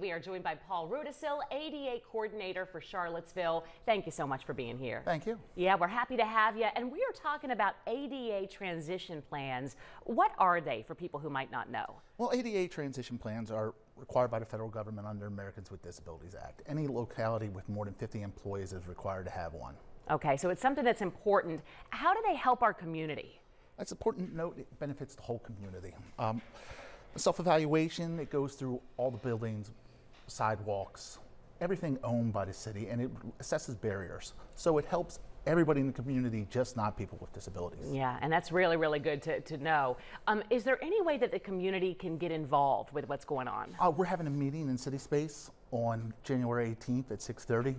We are joined by Paul Rudacille, ADA coordinator for Charlottesville. Thank you so much for being here. Thank you. Yeah, we're happy to have you. And we are talking about ADA transition plans. What are they for people who might not know? Well, ADA transition plans are required by the federal government under Americans with Disabilities Act. Any locality with more than 50 employees is required to have one. Okay, so it's something that's important. How do they help our community? That's important to note. It benefits the whole community. Um, self-evaluation, it goes through all the buildings, sidewalks, everything owned by the city, and it assesses barriers. So it helps everybody in the community, just not people with disabilities. Yeah, and that's really, really good to, to know. Um, is there any way that the community can get involved with what's going on? Uh, we're having a meeting in City Space on January 18th at 6.30.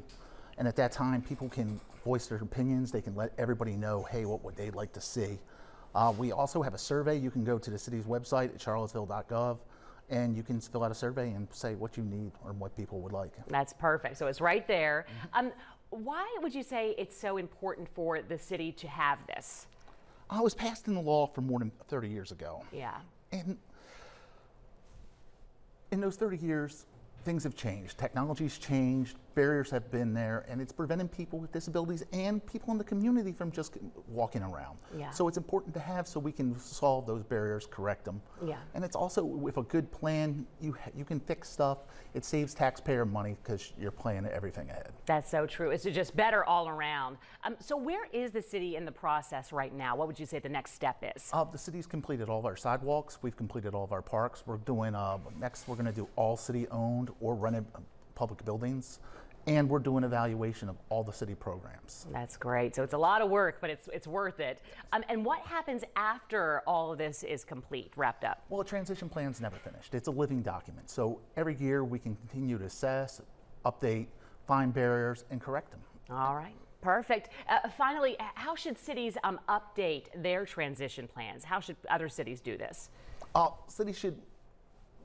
And at that time, people can voice their opinions. They can let everybody know, hey, what would they like to see. Uh, we also have a survey. You can go to the city's website at charlottesville.gov and you can fill out a survey and say what you need or what people would like. That's perfect. So it's right there. Mm-hmm. Um, why would you say it's so important for the city to have this? I was passed in the law for more than 30 years ago. Yeah. And in those 30 years, things have changed. Technology's changed, barriers have been there, and it's preventing people with disabilities and people in the community from just walking around. Yeah. So it's important to have so we can solve those barriers, correct them. Yeah. And it's also with a good plan, you you can fix stuff. It saves taxpayer money because you're planning everything ahead. That's so true. It's just better all around. Um, so where is the city in the process right now? What would you say the next step is? Uh, the city's completed all of our sidewalks. We've completed all of our parks. We're doing uh, next. We're going to do all city owned or rented public buildings and we're doing evaluation of all the city programs. That's great. So it's a lot of work, but it's it's worth it. Um, and what happens after all of this is complete, wrapped up? Well, a transition plan's never finished. It's a living document. So every year we can continue to assess, update, find barriers, and correct them. All right. Perfect. Uh, finally, how should cities um, update their transition plans? How should other cities do this? Uh, cities should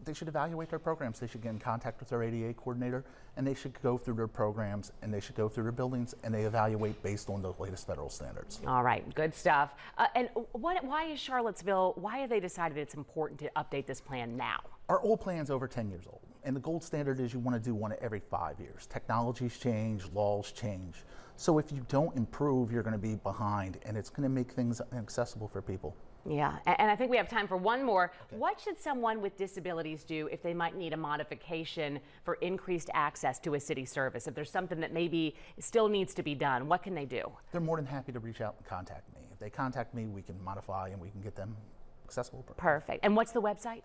they should evaluate their programs. They should get in contact with their ADA coordinator and they should go through their programs and they should go through their buildings and they evaluate based on the latest federal standards. All right, good stuff. Uh, and what, why is Charlottesville, why have they decided it's important to update this plan now? Our old plan's over 10 years old and the gold standard is you want to do one every five years. Technologies change, laws change. So if you don't improve, you're going to be behind and it's going to make things inaccessible for people. Yeah, and I think we have time for one more. Okay. What should someone with disabilities do if they might need a modification for increased access to a city service? If there's something that maybe still needs to be done, what can they do? They're more than happy to reach out and contact me. If they contact me, we can modify and we can get them accessible. Perfect. And what's the website?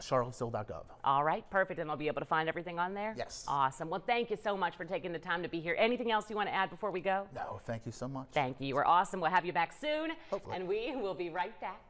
charlottesville.gov. All right, perfect. And I'll be able to find everything on there? Yes. Awesome. Well, thank you so much for taking the time to be here. Anything else you want to add before we go? No, thank you so much. Thank you. You were awesome. We'll have you back soon. Hopefully. And we will be right back.